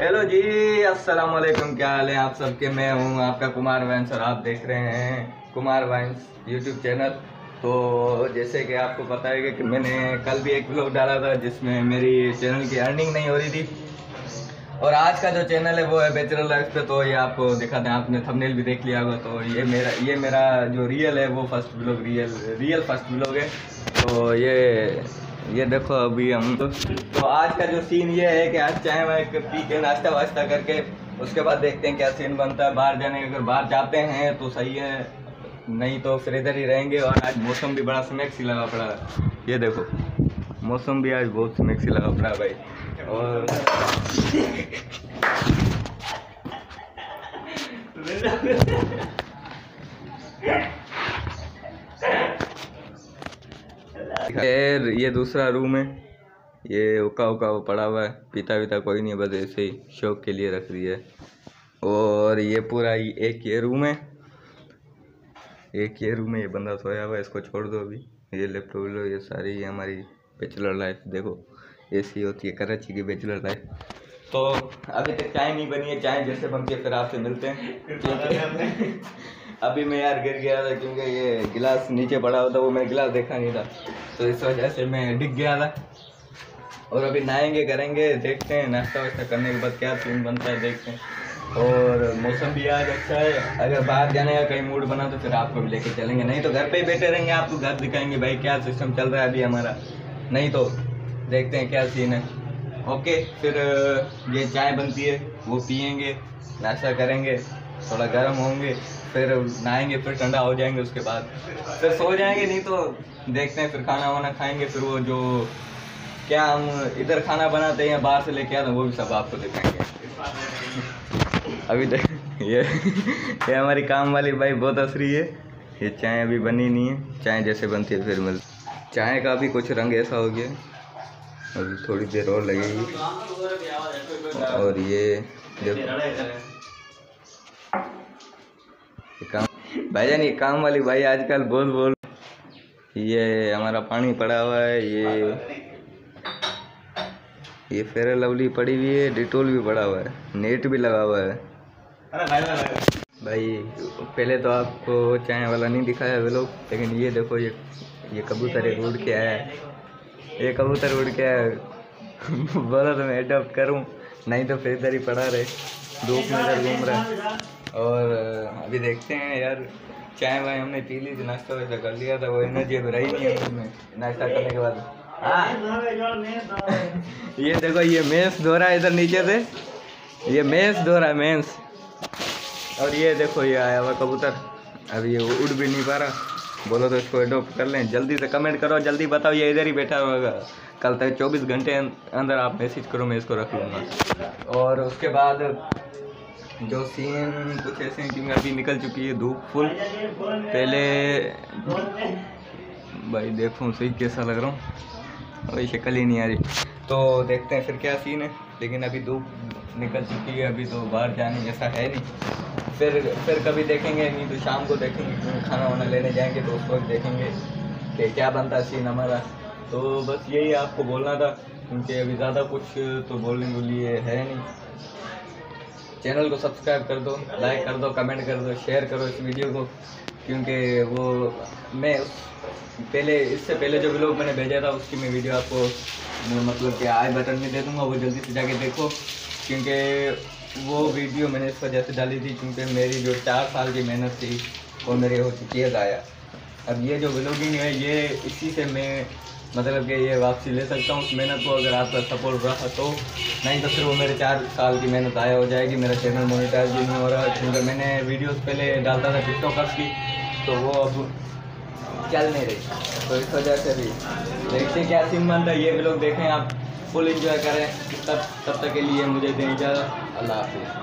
Hello जी अस्सलाम वालेकुम क्या हाल है आप सबके? मैं हूँ आपका कुमार वैंस और आप देख रहे हैं कुमार वैंस यूट्यूब चैनल तो जैसे कि आपको पता है कि मैंने कल भी एक ब्लॉग डाला था जिसमें मेरी चैनल की अर्निंग नहीं हो रही थी। और आज का जो चैनल है वो है बैचलर लाइफ पे तो ये आपको दिखाते हैं। आपने थंबनेल भी देख लिया होगा तो ये मेरा ये मेरा जो रियल है वो first blog real real first blog है। तो ये ये देखो अभी हम तो आज का जो सीन ये है कि आज चाहे मैं पी के नाश्ता वाश्ता करके, उसके बाद देखते हैं क्या सीन बनता है। बाहर जाने, अगर बाहर जाते हैं तो सही है, नहीं तो फिर इधर ही रहेंगे। और आज मौसम भी बड़ा स्मैक सी लगा पड़ा है। ये देखो, मौसम भी आज बहुत स्मैक सी लगा पड़ा भाई। और ये दूसरा रूम है। ये उका उका वो पड़ा हुआ है। पीता वीता कोई नहीं है बस ऐसे ही शौक के लिए रख दिया है। और ये पूरा एक ये रूम है। एक ये रूम है ये बंदा सोया हुआ है इसको छोड़ दो अभी। ये लैपटॉप लो ये सारी ये हमारी बैचलर लाइफ देखो। ऐसी होती है कराची की बैचलर लाइफ तो अभी तक चाय नहीं बनी है चाय जैसे बनती है फिर आपसे मिलते हैं। अभी मैं यार गिर गया था क्योंकि ये गिलास नीचे पड़ा हुआ था, वो मैं गिलास देखा नहीं था। तो इस वजह से मैं डिग गया था। और अभी नहाएँगे, करेंगे, देखते हैं। नाश्ता वाश्ता करने के बाद क्या सीन बनता है, देखते हैं। और मौसम भी आज अच्छा है। अगर बाहर जाने का कहीं मूड बना तो फिर आपको भी लेके चलेंगे। नहीं तो घर पे ही बैठे रहेंगे, आपको घर दिखाएँगे भाई क्या सिस्टम चल रहा है अभी हमारा। नहीं तो देखते हैं क्या सीन है। ओके फिर, ये चाय बनती है, वो पियेंगे, नाश्ता करेंगे, थोड़ा गर्म होंगे। फिर नहाएँगे, फिर ठंडा हो जाएँगे उसके बाद। फिर सो जाएँगे, नहीं तो देखते हैं, फिर खाना वाना खाएँगे, फिर वो जो क्या हम इधर खाना बनाते हैं, बाहर से लेके आते हैं, वो भी सब आपको दिखाएँगे। अभी देख, ये ये हमारी काम वाली भाई बहुत असरी है। ये चाय अभी बनी नहीं है, चाय जैसे बनती है, फिर मिल। चाय का भी कुछ रंग ऐसा हो गया। अभी थोड़ी देर और लगेगी। और ये देखो काम भाईजान ये काम वाली भाई आजकल बोल बोल। ये हमारा पानी पड़ा हुआ है ये ये फेयर लवली पड़ी हुई है डिटोल भी पड़ा हुआ है नेट भी लगा हुआ है। भाई पहले तो आपको चाय वाला नहीं दिखाया वे लोग लेकिन ये देखो ये ये कबूतर एक उड़ के आया है। ये कबूतर उड़ के आया बोला तो मैं एडॉप्ट करूँ नहीं तो फिर इधर ही पड़ा रहे। धूप में इधर घूम रहा है। और अभी देखते हैं यार, चाय वाय हमने पी ली थी, नाश्ता वाश्ता कर लिया था, वो एनर्जी अभी रही नहीं है में, नाश्ता करने के बाद। हाँ। ये देखो, ये मेंस धो रहा है इधर नीचे से। ये मेंस धो रहा है, मेंस। और ये देखो, ये आया हुआ कबूतर। अभी ये उड़ भी नहीं पा रहा। बोलो तो इसको एडोप्ट कर लें। जल्दी से कमेंट करो, जल्दी बताओ, ये इधर ही बैठा होगा। कल तक चौबीस घंटे अंदर आप मैसेज करो, मैं इसको रख लूँगा। और उसके बाद जो सीन कुछ ऐसे हैं क्योंकि अभी निकल चुकी है, धूप फुल पहले भाई देखो सही कैसा लग रहा हूँ। वही शक्ल ही नहीं आ रही। तो देखते हैं फिर क्या सीन है। लेकिन अभी धूप निकल चुकी है, अभी तो बाहर जाने जैसा है नहीं। फिर फिर कभी देखेंगे नहीं तो शाम को देखेंगे खाना वाना लेने जाएँगे तो उस वक्त देखेंगे कि क्या बनता है सीन हमारा। तो बस यही आपको बोलना था, क्योंकि अभी ज़्यादा कुछ तो बोलने के लिए है नहीं। चैनल को सब्सक्राइब कर दो लाइक कर दो कमेंट कर दो शेयर करो इस वीडियो को, क्योंकि वो मैं उस, पहले, इससे पहले जो ब्लॉग मैंने भेजा था, उसकी मैं वीडियो आपको मतलब कि आई बटन में दे दूँगा, वो जल्दी से जाके देखो, क्योंकि वो वीडियो मैंने इस वजह से डाली थी, क्योंकि मेरी जो चार साल की मेहनत थी, वो मेरी हो चुकी है, ज़ाया। अब ये जो ब्लॉगिंग है, ये इसी से मैं मतलब कि ये वापसी ले सकता हूँ। उस मेहनत को अगर आपका सपोर्ट रहा तो। नहीं तो फिर वो मेरे चार साल की मेहनत आया हो जाएगी, मेरा चैनल मोनिटाइज भी नहीं हो रहा। क्योंकि मैंने वीडियोस पहले डालता था टिकटॉकर्स की तो वो अब चल नहीं रही। तो इस वजह से भी। देखते क्या सीन बनता है, ये भी लोग देखें आप। फुल इंजॉय करें। तब तब तक के लिए मुझे दें इजाज़त। अल्लाह हाफिज़।